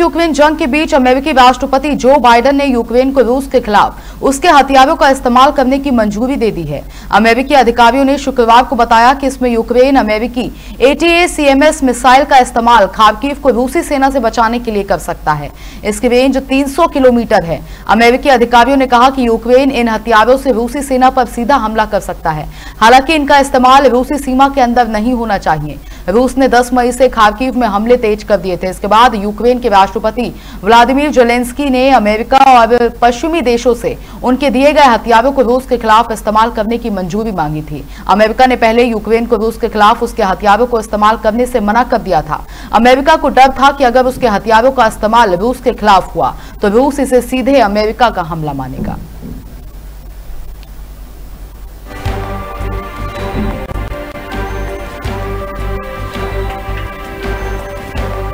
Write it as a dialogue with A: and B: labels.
A: Ukraine जंग के बीच अमेरिकी राष्ट्रपति जो बाइडेन ने यूक्रेन को रूस के खिलाफ उसके हथियारों का इस्तेमाल करने की मंजूरी दे दी है। अमेरिकी अधिकारियों ने शुक्रवार को बताया कि इसमें यूक्रेन, अमेरिकी एटीएसीएमएस मिसाइल का इस्तेमाल खारकीव को रूसी सेना से बचाने के लिए कर सकता है। इसकी रेंज 300 किलोमीटर है। अमेरिकी अधिकारियों ने कहा कि यूक्रेन इन हथियारों से रूसी सेना पर सीधा हमला कर सकता है। हालाँकि इनका इस्तेमाल रूसी सीमा के अंदर नहीं होना चाहिए। रूस ने 10 मई से खारकीव में हमले तेज कर दिए थे। इसके बाद यूक्रेन के राष्ट्रपति व्लादिमीर जेलेंस्की ने अमेरिका और पश्चिमी देशों से उनके दिए गए हथियारों को रूस के खिलाफ इस्तेमाल करने की मंजूरी मांगी थी। अमेरिका ने पहले यूक्रेन को रूस के खिलाफ उसके हथियारों को इस्तेमाल करने से मना कर दिया था। अमेरिका को डर था कि अगर उसके हथियारों का इस्तेमाल रूस के खिलाफ हुआ तो रूस इसे सीधे अमेरिका का हमला मानेगा।